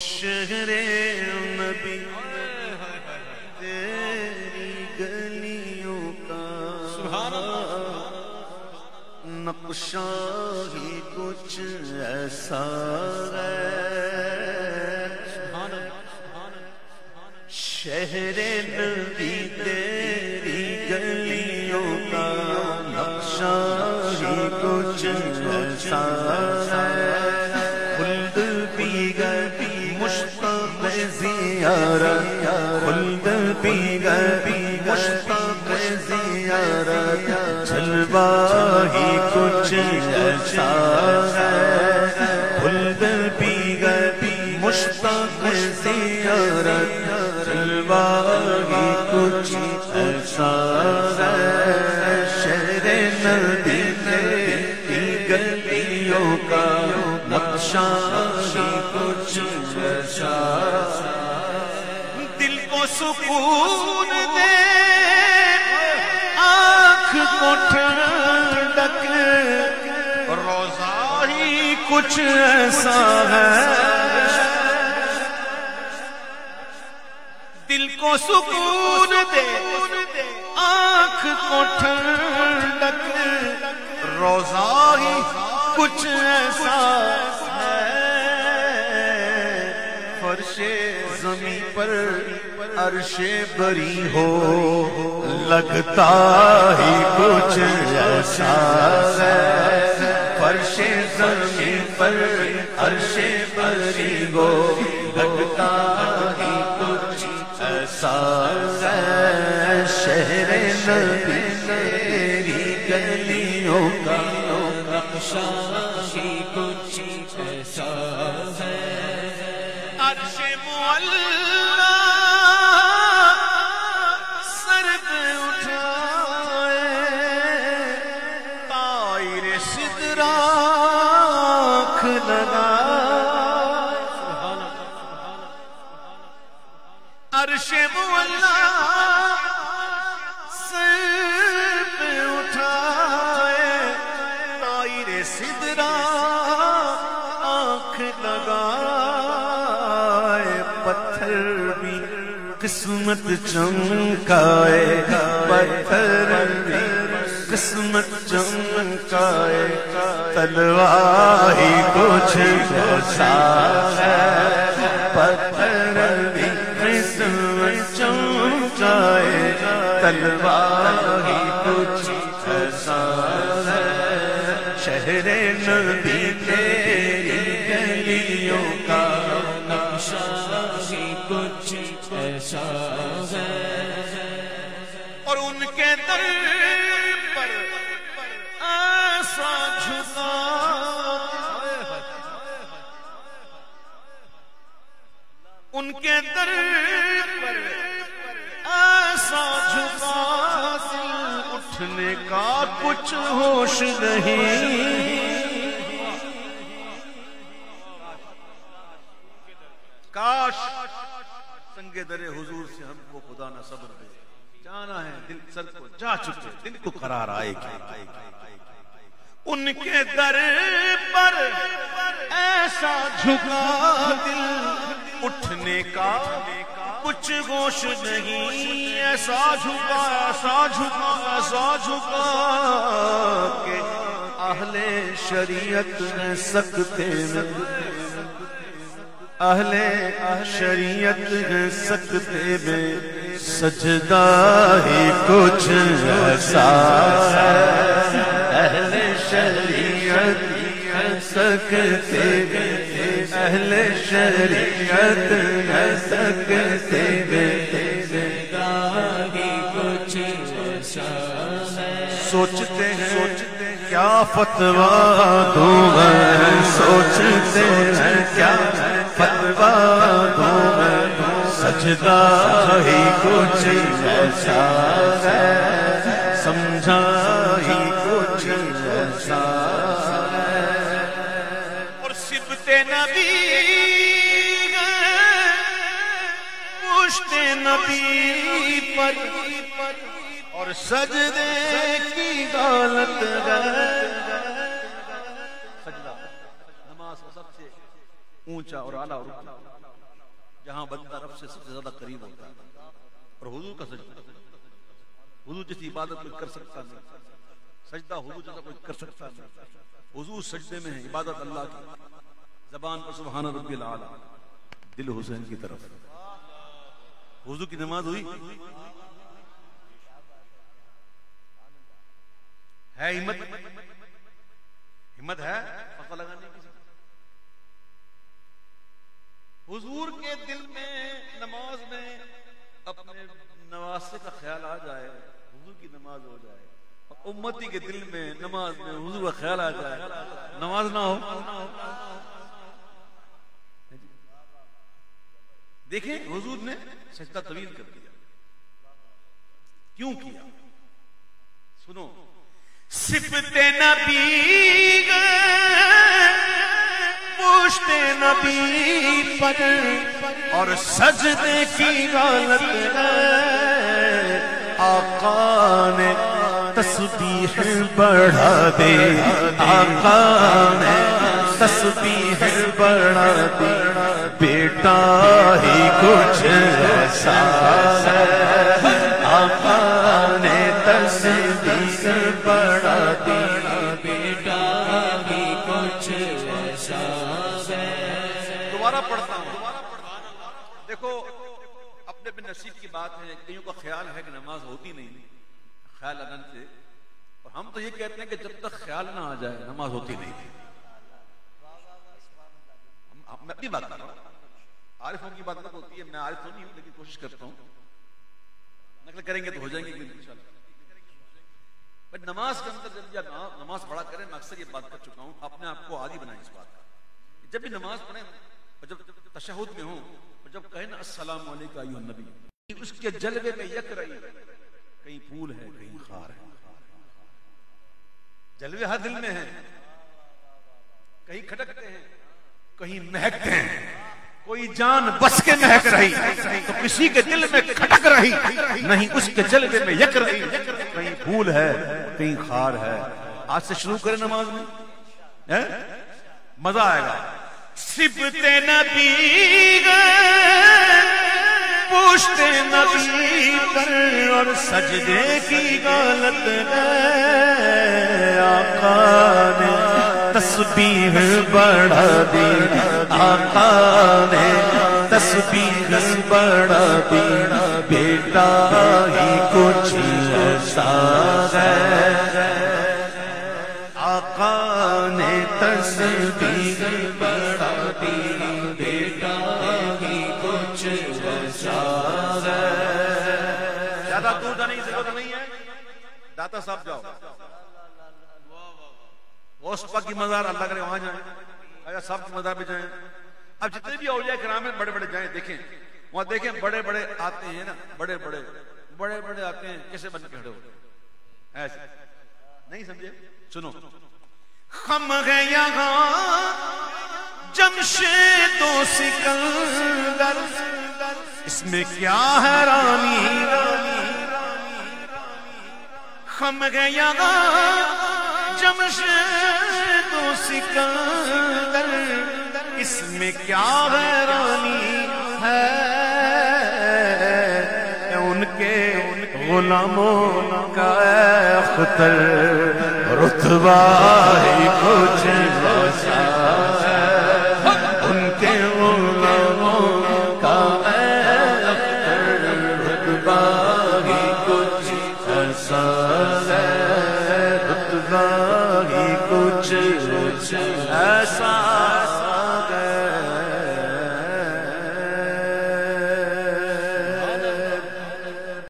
شہر نبی، تیری گلیوں کا نقشہ ہی کچھ ایسا ہے۔ شہر نبی، تیری گلیوں کا نقشہ ہی کچھ ایسا ہے۔ زیارت خلد پی گئے مشتاق زیارت جلوہ ہی کچھ ایسا ہے۔ کچھ ایسا ہے۔ دل کو سکون دے، آنکھ کو ٹھنڈک، روزہ ہی کچھ ایسا ہے۔ فرش زمین پر عرش بری ہو، لگتا ہی کچھ ایسا ہے۔ فرش زمین پر عرش بری گو لگتا ہی کچھ ایسا ہے شہر نبی سدرا آنکھ لگائے، پتھر بھی قسمت چمکائے، پتھر بھی قسمت چمکائے تلوار ہی کچھ ایسا ہے۔ پتھر بھی قسمت چمکائے تلوار ہی شہر نبی تیری گلیوں کا نقشہ ہی کچھ ایسا ہے اور ان کے در پر ایسا جھکا ان کے در اٹھنے کا کچھ ہوش نہیں۔ کاش سنگ در حضور سے ہم کو خدا نہ صبر دے۔ جانا ہے دل سر کو جا چکے، دل کو قرار آئے گی ان کے در پر ایسا جھکا دل، اٹھنے کا کچھ گوش نہیں ایسا جھکا ایسا جھکا ایسا جھکا کہ اہل شریعت میں سکتے میں اہل شریعت ہے سکتے میں سجدہ ہی کچھ ایسا اہل شریعت ہے سکتے میں اہل شریعت ہے سکتے میں ہی کچھ ایسا ہے۔ سوچتے ہیں سوچتے کیا فتوا دوں میں سوچتے ہیں کیا فتوا دوں میں سجدہ ہی کچھ ایسا ہے۔ سمجھا ہی سبت نبی پشت نبی پر اور سجدے کی دولت سجدہ نماز کا سب سے اونچا اور اعلیٰ رکن جہاں بندہ رب سے سب سے زیادہ قریب ہوتا ہے۔ اور حضور کا سجدہ، حضور جیسی عبادت کوئی کر سکتا نہیں۔ سجدہ حضور جیسا کوئی کر سکتا نہیں۔ حضور سجدے میں ہے عبادت اللہ کی۔ زبان پر سبحان ربی العالی، دل حسین کی طرف۔ حضور کی نماز ہوئی؟ ہے ہمت؟ ہمت ہے؟ پتہ لگانے کی حضور کے دل میں، نماز میں اپنے نواسے کا خیال آ جائے حضور کی نماز ہو جائے۔ امتی کے دل میں، نماز میں حضور کا خیال آ جائے۔ نماز نہ ہو۔ دیکھیں حضور نے سجدہ طویل کر دیا۔ کیوں کیا؟ سنو۔ صفت نبی پوشت نبی پر، اور سجدے کی غالت ہے۔ آقا نے تسبیح بڑھا دے آقا نے تسبیح بڑھا دے بیٹا ہی کچھ ایسا ہے۔ آقا نے تسبیح بڑھا دی بیٹا ہی کچھ ایسا ہے۔ دوبارہ پڑھتا ہوں۔ دیکھو، اپنے اپنے نصیب کی بات ہے، کئیوں کا خیال ہے کہ نماز ہوتی نہیں۔ خیال لگن سے۔ اور ہم تو یہ کہتے ہیں کہ جب تک خیال نہ آ جائے، نماز ہوتی نہیں۔ میں اپنی بات کر رہا ہوں۔ عارفوں کی بات الگ ہوتی ہے، میں عارف تو نہیں ہوں، لیکن کوشش کرتا ہوں۔ نقل کریں گے تو ہو جائیں گے بٹ نماز کے اندر جب یا نماز پڑھا کریں، میں اکثر یہ بات کر چکا ہوں، اپنے آپ کو عادی بنائیں اس بات کا۔ جب بھی نماز پڑھیں، اور جب تشہد میں ہوں، اور جب کہیں نا، السلام علیکم ایھا النبی۔ اس کے جلوے میں یک رہی، کہیں پھول ہے، کہیں خار ہے۔ جلوے ہر دل میں ہیں۔ کہیں کھٹکتے ہیں، کہیں مہکتے ہیں۔ کوئی جان بس کے مہک رہی، تو کسی کے دل میں کھٹک رہی، نہیں اس کے جلوے میں یک رہی۔ کہیں پھول ہے، کہیں خار ہے۔ آج سے شروع کریں نماز میں۔ مزہ آئے گا۔ سبت نبی پوشت نبی پر اور سجدے کی غالت ہے۔ آقا نے تسبیح بڑھا دی۔ آقا نے تسبیح بڑھا دی۔ بیٹا ہی کچھ ایسا ہے۔ آقا نے تسبیح داتا صاحب جاؤ غوث کی مزار اللہ کرے وہاں جائیں۔ اچھا، خواجہ صاحب کی مزار پہ جائیں۔ اب جتنے بھی اولیاء کرام ہیں، بڑے بڑے جائیں، دیکھیں۔ وہاں دیکھیں، بڑے بڑے آتے ہیں نا، بڑے بڑے بڑے بڑے آتے ہیں۔ کیسے بن کے کھڑے ہو؟ ایسے۔ نہیں سمجھے؟ سنو۔ ہم ہے یہاں، جمشید و سکندر۔ اس میں کیا ہے؟ خم گیا جمشید و سکندر، اس میں کیا حیرانی ہے؟ ان کے غلاموں کا اختر، رتبہ ہی کچھ ہے